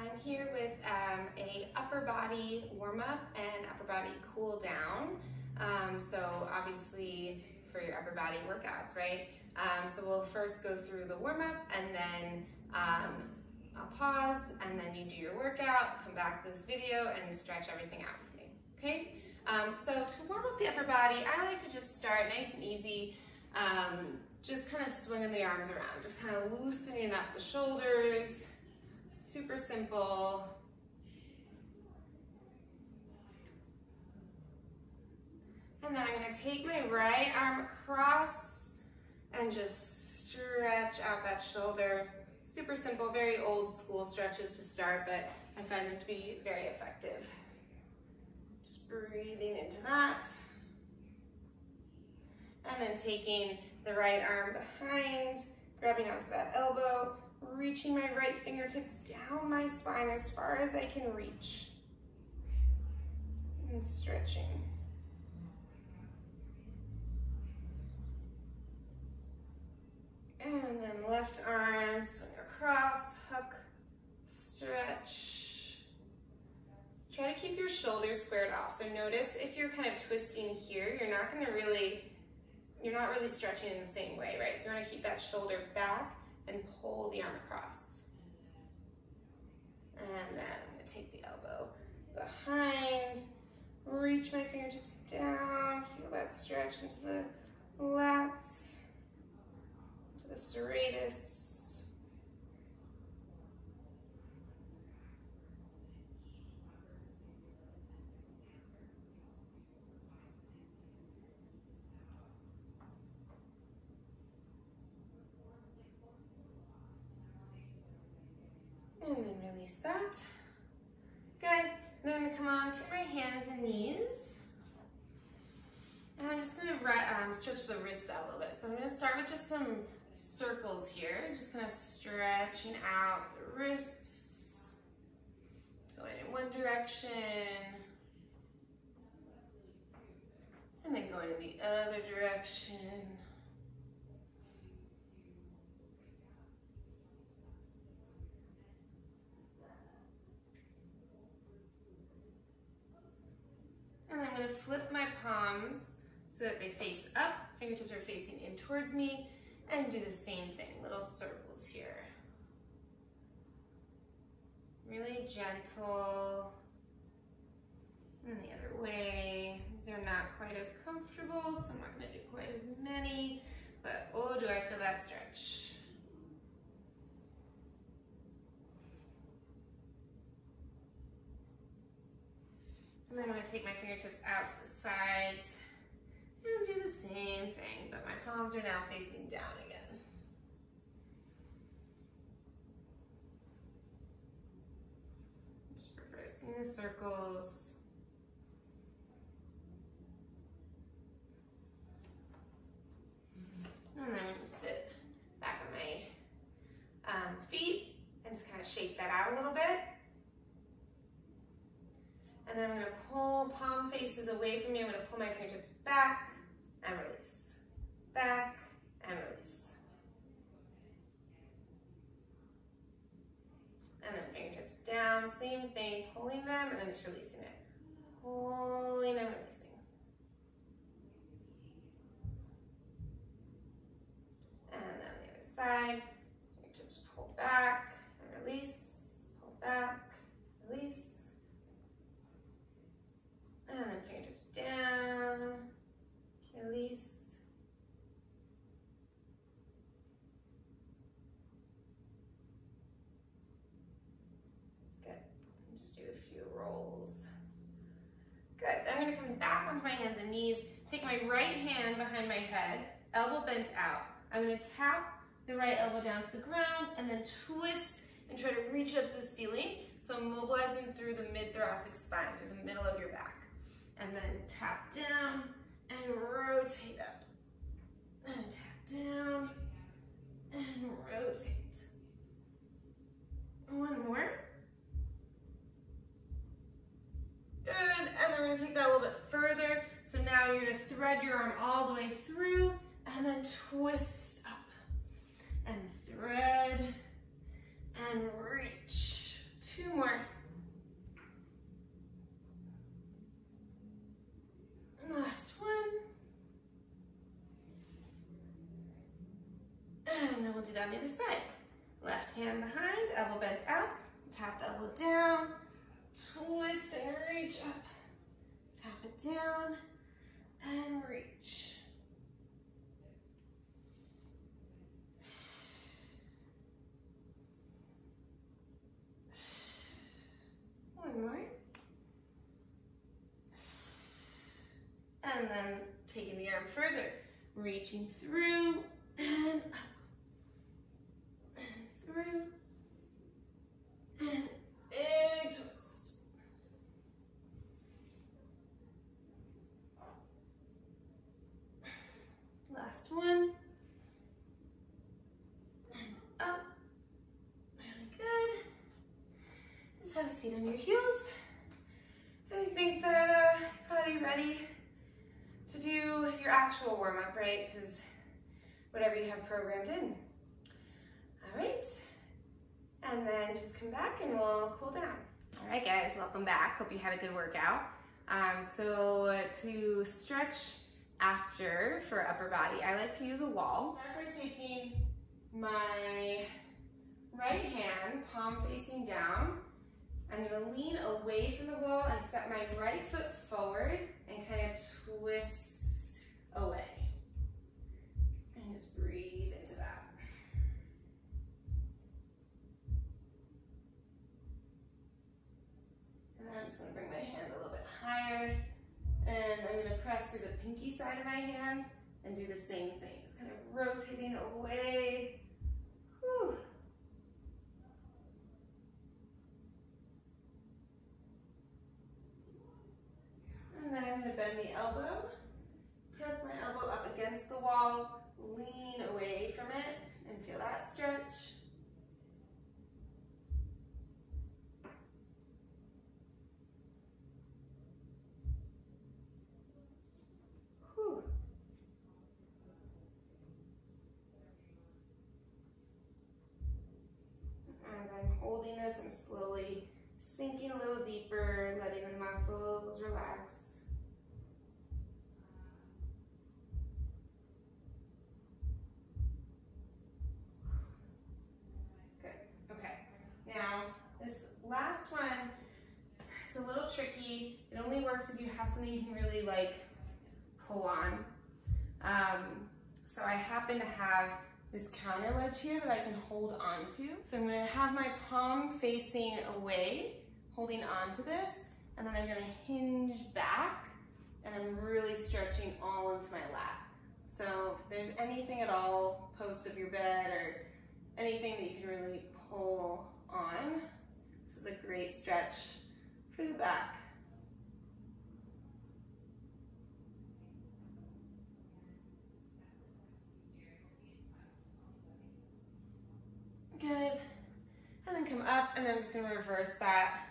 I'm here with um, a upper body warm up and upper body cool down. Um, so obviously for your upper body workouts, right? Um, so we'll first go through the warm up and then um, I'll pause and then you do your workout, come back to this video and stretch everything out with me, okay? Um, so to warm up the upper body, I like to just start nice and easy, um, just kind of swinging the arms around, just kind of loosening up the shoulders, super simple. And then I'm gonna take my right arm across and just stretch out that shoulder. Super simple, very old school stretches to start, but I find them to be very effective. Just breathing into that. And then taking the right arm behind, grabbing onto that elbow, reaching my right fingertips down my spine as far as I can reach. And stretching. And then left arm, swing across, hook, stretch. Try to keep your shoulders squared off. So notice if you're kind of twisting here, you're not gonna really, you're not really stretching in the same way, right? So you wanna keep that shoulder back and pull the arm across. And then I'm gonna take the elbow behind, reach my fingertips down, feel that stretch into the lats, to the serratus. And then release that. Good. Then I'm gonna come on to my hands and knees. And I'm just gonna um, stretch the wrists out a little bit. So I'm gonna start with just some circles here, just kind of stretching out the wrists, going in one direction, and then going in the other direction. Gonna flip my palms so that they face up, fingertips are facing in towards me, and do the same thing, little circles here. Really gentle. And the other way. These are not quite as comfortable, so I'm not gonna do quite as many, but oh, do I feel that stretch. And then I'm gonna take my fingertips out to the sides and do the same thing, but my palms are now facing down again. Just reversing the circles. And then I'm gonna sit back on my um, feet and just kind of shake that out a little bit. And then I'm gonna pull faces away from you. I'm gonna pull my fingertips back and release. Back and release. And then fingertips down, same thing, pulling them and then just releasing it. Pulling and releasing. And then the other side, fingertips pull back and release, pull back, release. And then fingertips down, release. Good. Just do a few rolls. Good. I'm gonna come back onto my hands and knees, take my right hand behind my head, elbow bent out. I'm gonna tap the right elbow down to the ground and then twist and try to reach up to the ceiling. So I'm mobilizing through the mid-thoracic spine, through the middle of your back and then tap down and rotate twist up and thread and reach. Two more. Last one. And then we'll do that on the other side. Left hand behind, elbow bent out, tap the elbow down, twist and reach up. Tap it down and reach. And then taking the arm further, reaching through and up. Through. Big twist. Last one. And up. Really good. Just have a seat on your heels. I think that uh, probably ready to do actual warm-up, right? Because whatever you have programmed in. All right. And then just come back and we'll cool down. All right, guys, welcome back. Hope you had a good workout. Um, so to stretch after for upper body, I like to use a wall. Start by taking my right hand, palm facing down. I'm gonna lean away from the wall and step my right foot forward and kind of twist away. And just breathe into that. And then I'm just gonna bring my hand a little bit higher and I'm gonna press through the pinky side of my hand and do the same thing. Just rotating away. Whew. And then I'm gonna bend the elbow, press my elbow up against the wall, lean away from it, and feel that stretch. Whew. As I'm holding this, I'm slowly sinking a little deeper, letting the muscles relax. Good, okay. Now, this last one is a little tricky. It only works if you have something you can really like pull on. Um, so I happen to have this counter ledge here that I can hold on to. So I'm gonna have my palm facing away, holding on to this, and then I'm gonna hinge back, and I'm really stretching all into my lap. So if there's anything at all, post of your bed, or anything that you can really pull on, this is a great stretch for the back. Good. And then come up, and I'm just gonna reverse that.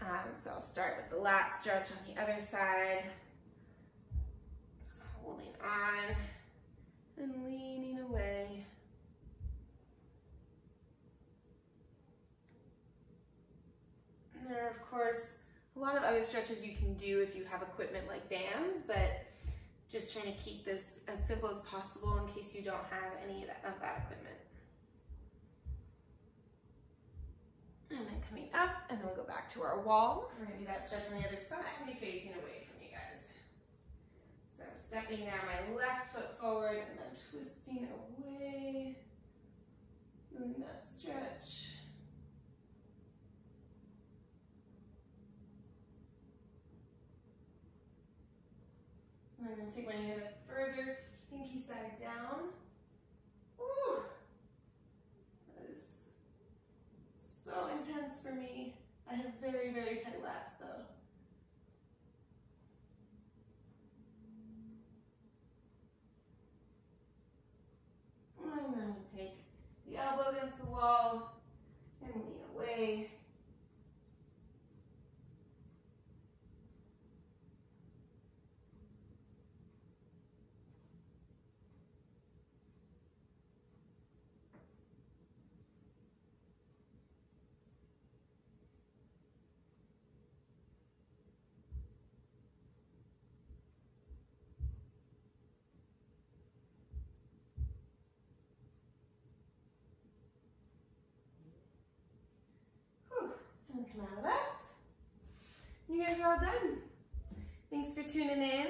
Um, so I'll start with the lat stretch on the other side. Just holding on and leaning away. And there are, of course, a lot of other stretches you can do if you have equipment like bands, but just trying to keep this as simple as possible in case you don't have any of that, of that equipment. And then coming up, and then we'll go back to our wall. We're gonna do that stretch on the other side. I'm gonna be facing away from you guys. So stepping now my left foot forward, and then twisting away. Doing that stretch. I'm gonna take my hand up further, pinky side down. Ooh. That is so intense for me. I have very, very tight lats though. And then take the elbow against the wall and lean away. To my left. You guys are all done. Thanks for tuning in.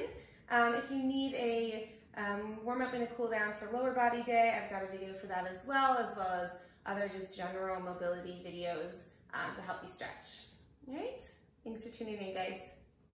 Um, if you need a um, warm up and a cool down for lower body day, I've got a video for that as well, as well as other just general mobility videos um, to help you stretch. All right, thanks for tuning in guys.